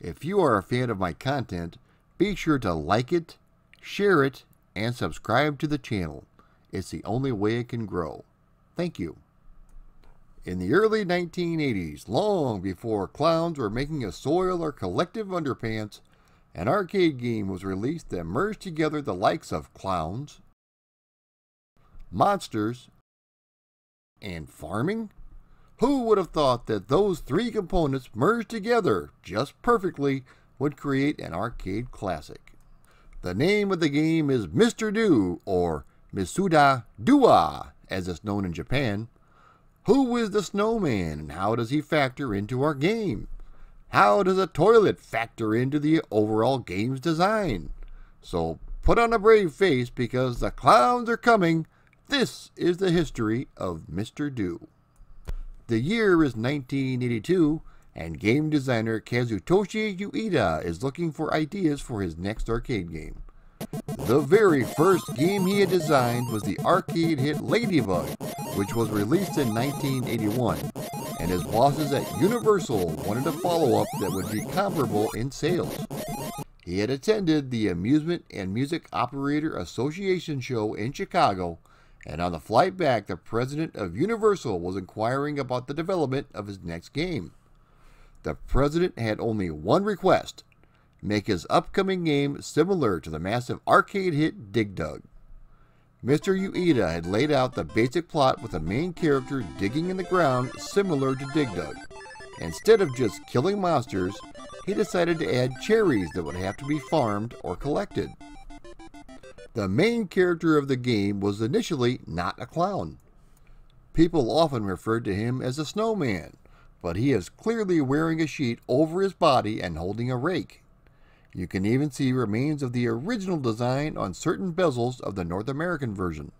If you are a fan of my content, be sure to like it, share it, and subscribe to the channel. It's the only way it can grow. Thank you. In the early 1980s, long before clowns were making a soil or collective underpants, an arcade game was released that merged together the likes of clowns, monsters, and farming? Who would have thought that those three components merged together just perfectly would create an arcade classic? The name of the game is Mr. Do, or Misuda Dua, as it's known in Japan. Who is the snowman and how does he factor into our game? How does a toilet factor into the overall game's design? So put on a brave face because the clowns are coming. This is the history of Mr. Do. The year is 1982, and game designer Kazutoshi Ueda is looking for ideas for his next arcade game. The very first game he had designed was the arcade hit Ladybug, which was released in 1981, and his bosses at Universal wanted a follow-up that would be comparable in sales. He had attended the Amusement and Music Operator Association show in Chicago and on the flight back, the president of Universal was inquiring about the development of his next game. The president had only one request make his upcoming game similar to the massive arcade hit Dig Dug. Mr. Ueda had laid out the basic plot with the main character digging in the ground similar to Dig Dug. Instead of just killing monsters, he decided to add cherries that would have to be farmed or collected. The main character of the game was initially not a clown. People often referred to him as a snowman, but he is clearly wearing a sheet over his body and holding a rake. You can even see remains of the original design on certain bezels of the North American version.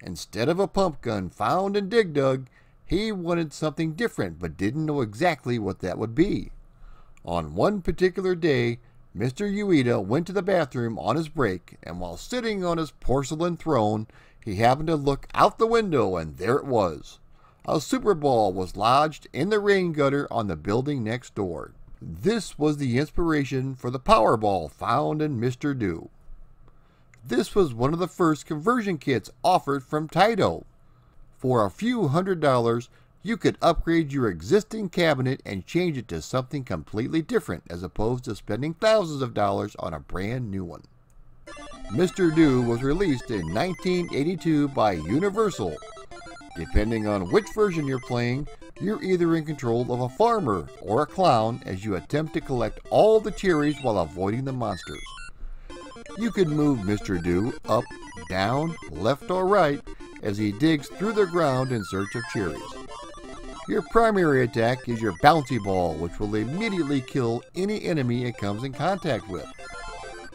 Instead of a pump gun found in Dig Dug, he wanted something different but didn't know exactly what that would be. On one particular day, Mr. Ueda went to the bathroom on his break, and while sitting on his porcelain throne, he happened to look out the window, and there it was. A Super Ball was lodged in the rain gutter on the building next door. This was the inspiration for the Powerball found in Mr. Do. This was one of the first conversion kits offered from Taito. For a few hundred dollars, you could upgrade your existing cabinet and change it to something completely different as opposed to spending thousands of dollars on a brand new one. Mr. Do was released in 1982 by Universal. Depending on which version you're playing, you're either in control of a farmer or a clown as you attempt to collect all the cherries while avoiding the monsters. You can move Mr. Do up, down, left, or right as he digs through the ground in search of cherries. Your primary attack is your bouncy ball, which will immediately kill any enemy it comes in contact with.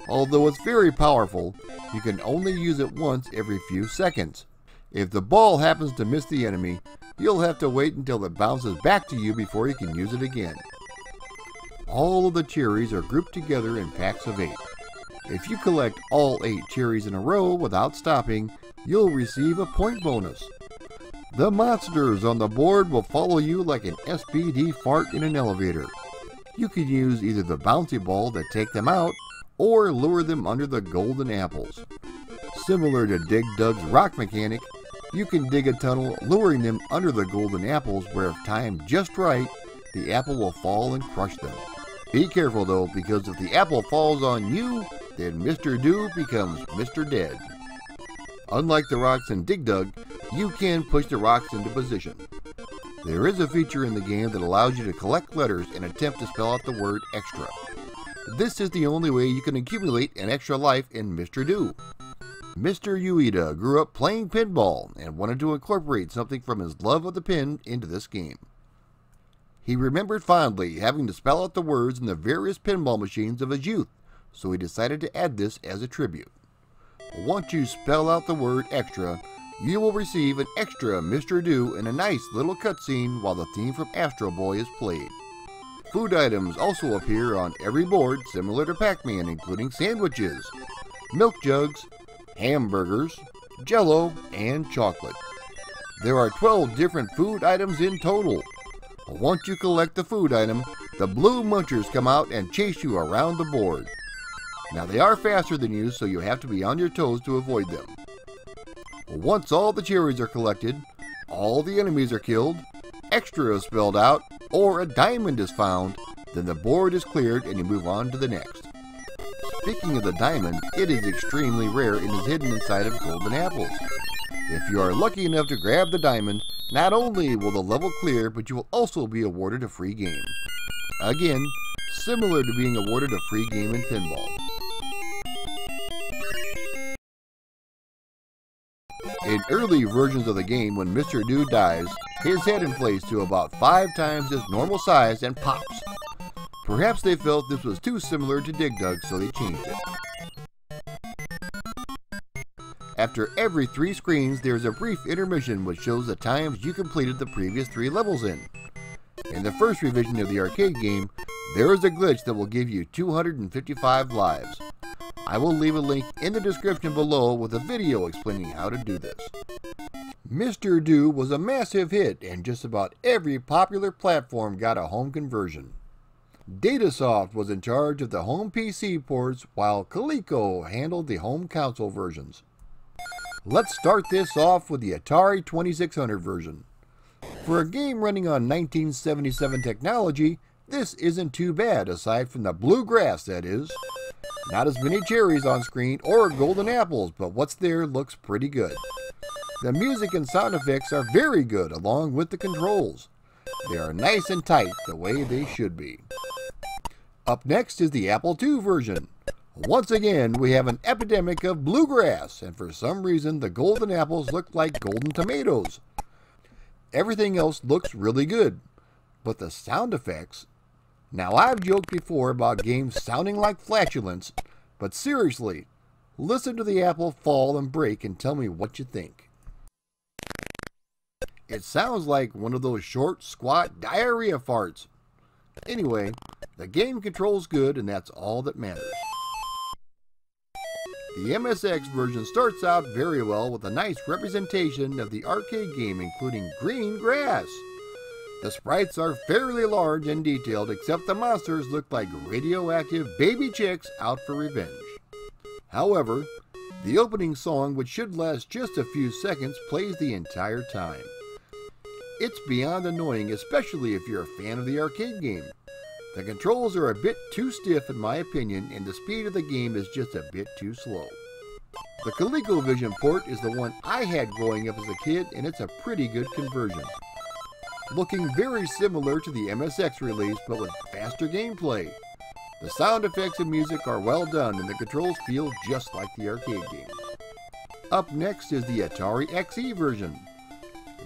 Although it's very powerful, you can only use it once every few seconds. If the ball happens to miss the enemy, you'll have to wait until it bounces back to you before you can use it again. All of the cherries are grouped together in packs of 8. If you collect all 8 cherries in a row without stopping, you'll receive a point bonus. The monsters on the board will follow you like an SBD fart in an elevator. You can use either the bouncy ball to take them out or lure them under the golden apples. Similar to Dig Dug's rock mechanic, you can dig a tunnel luring them under the golden apples where if timed just right, the apple will fall and crush them. Be careful though, because if the apple falls on you, then Mr. Do becomes Mr. Dead. Unlike the rocks in Dig Dug, you can push the rocks into position. There is a feature in the game that allows you to collect letters and attempt to spell out the word extra. This is the only way you can accumulate an extra life in Mr. Do. Mr. Ueda grew up playing pinball and wanted to incorporate something from his love of the pin into this game. He remembered fondly having to spell out the words in the various pinball machines of his youth, so he decided to add this as a tribute. Once you spell out the word extra, you will receive an extra Mr. Do and a nice little cutscene while the theme from Astro Boy is played. Food items also appear on every board similar to Pac-Man including sandwiches, milk jugs, hamburgers, jello, and chocolate. There are 12 different food items in total. Once you collect the food item, the blue munchers come out and chase you around the board. Now they are faster than you, so you have to be on your toes to avoid them. Once all the cherries are collected, all the enemies are killed, extra is spelled out, or a diamond is found, then the board is cleared and you move on to the next. Speaking of the diamond, it is extremely rare and is hidden inside of golden apples. If you are lucky enough to grab the diamond, not only will the level clear, but you will also be awarded a free game. Again, similar to being awarded a free game in pinball. In early versions of the game, when Mr. Do dies, his head inflates to about five times its normal size and pops. Perhaps they felt this was too similar to Dig Dug, so they changed it. After every three screens, there is a brief intermission which shows the times you completed the previous three levels in. In the first revision of the arcade game, there is a glitch that will give you 255 lives. I will leave a link in the description below with a video explaining how to do this. Mr. Do was a massive hit and just about every popular platform got a home conversion. Datasoft was in charge of the home PC ports while Coleco handled the home console versions. Let's start this off with the Atari 2600 version. For a game running on 1977 technology, this isn't too bad, aside from the bluegrass, that is. Not as many cherries on screen or golden apples, but what's there looks pretty good. The music and sound effects are very good, along with the controls. They are nice and tight, the way they should be. Up next is the Apple II version. Once again, we have an epidemic of bluegrass, and for some reason the golden apples look like golden tomatoes. Everything else looks really good, but the sound effects... Now, I've joked before about games sounding like flatulence, but seriously, listen to the apple fall and break and tell me what you think. It sounds like one of those short, squat diarrhea farts. Anyway, the game controls good and that's all that matters. The MSX version starts out very well with a nice representation of the arcade game including green grass. The sprites are fairly large and detailed except the monsters look like radioactive baby chicks out for revenge. However, the opening song, which should last just a few seconds, plays the entire time. It's beyond annoying, especially if you're a fan of the arcade game. The controls are a bit too stiff in my opinion, and the speed of the game is just a bit too slow. The ColecoVision port is the one I had growing up as a kid, and it's a pretty good conversion. Looking very similar to the MSX release, but with faster gameplay. The sound effects and music are well done, and the controls feel just like the arcade game. Up next is the Atari XE version.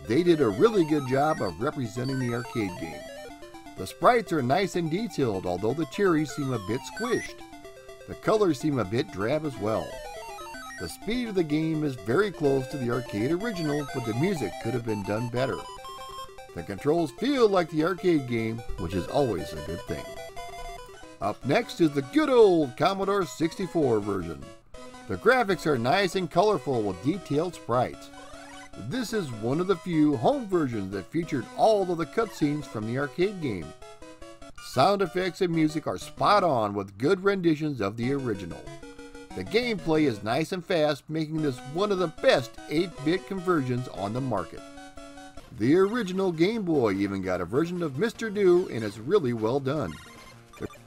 They did a really good job of representing the arcade game. The sprites are nice and detailed, although the cherries seem a bit squished. The colors seem a bit drab as well. The speed of the game is very close to the arcade original, but the music could have been done better. The controls feel like the arcade game, which is always a good thing. Up next is the good old Commodore 64 version. The graphics are nice and colorful with detailed sprites. This is one of the few home versions that featured all of the cutscenes from the arcade game. Sound effects and music are spot on with good renditions of the original. The gameplay is nice and fast, making this one of the best 8-bit conversions on the market. The original Game Boy even got a version of Mr. Do and it's really well done.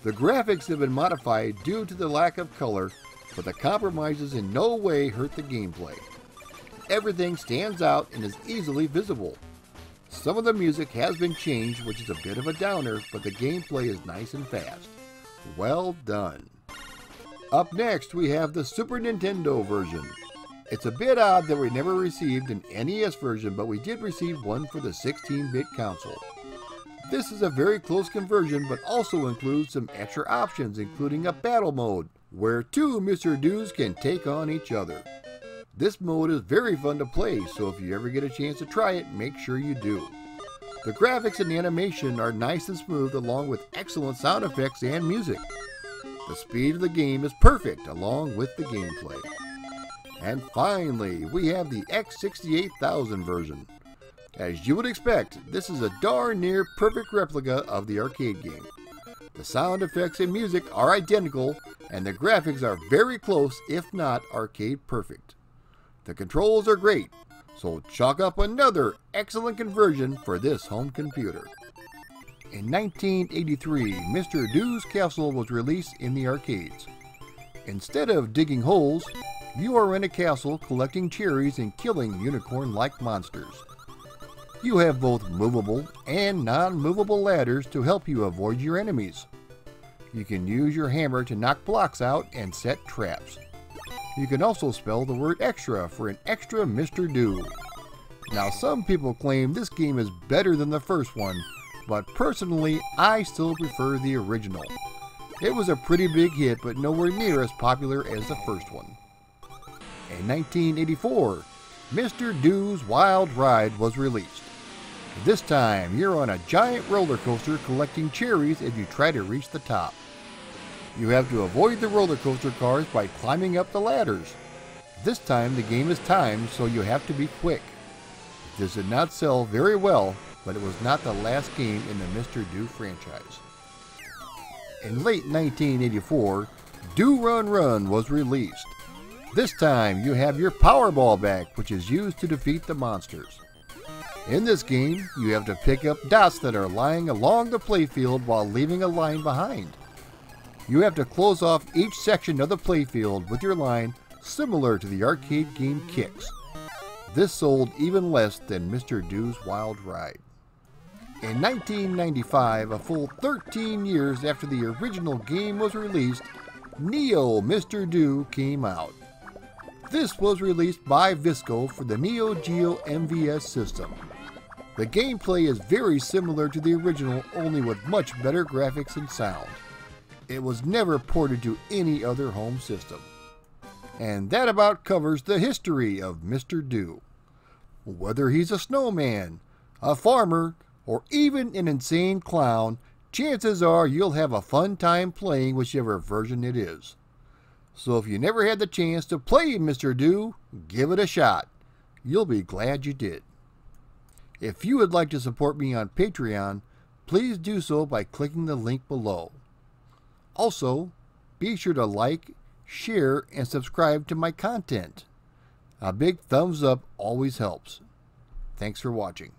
The, graphics have been modified due to the lack of color, but the compromises in no way hurt the gameplay everything stands out and is easily visible. Some of the music has been changed, which is a bit of a downer, but the gameplay is nice and fast. Well done. Up next, we have the Super Nintendo version. It's a bit odd that we never received an NES version, but we did receive one for the 16-bit console. This is a very close conversion, but also includes some extra options, including a battle mode, where two Mr. Doos can take on each other. This mode is very fun to play, so if you ever get a chance to try it, make sure you do. The graphics and animation are nice and smooth along with excellent sound effects and music. The speed of the game is perfect along with the gameplay. And finally, we have the X68000 version. As you would expect, this is a darn near perfect replica of the arcade game. The sound effects and music are identical, and the graphics are very close, if not arcade perfect. The controls are great, so chalk up another excellent conversion for this home computer. In 1983, Mr. Do's Castle was released in the arcades. Instead of digging holes, you are in a castle collecting cherries and killing unicorn-like monsters. You have both movable and non-movable ladders to help you avoid your enemies. You can use your hammer to knock blocks out and set traps. You can also spell the word extra for an extra Mr. Do. Now some people claim this game is better than the first one, but personally I still prefer the original. It was a pretty big hit, but nowhere near as popular as the first one. In 1984, Mr. Do's Wild Ride was released. This time, you're on a giant roller coaster collecting cherries as you try to reach the top. You have to avoid the roller coaster cars by climbing up the ladders. This time, the game is timed, so you have to be quick. This did not sell very well, but it was not the last game in the Mr. Do franchise. In late 1984, Do Run Run was released. This time, you have your Powerball back, which is used to defeat the monsters. In this game, you have to pick up dots that are lying along the playfield while leaving a line behind. You have to close off each section of the playfield with your line similar to the arcade game Qix. This sold even less than Mr. Do's Wild Ride. In 1995, a full 13 years after the original game was released, Neo Mr. Do came out. This was released by Visco for the Neo Geo MVS system. The gameplay is very similar to the original, only with much better graphics and sound. It was never ported to any other home system. And that about covers the history of Mr. Do. Whether he's a snowman, a farmer, or even an insane clown, chances are you'll have a fun time playing whichever version it is. So if you never had the chance to play Mr. Do, give it a shot. You'll be glad you did. If you would like to support me on Patreon, please do so by clicking the link below. Also, be sure to like, share, and subscribe to my content. A big thumbs up always helps. Thanks for watching.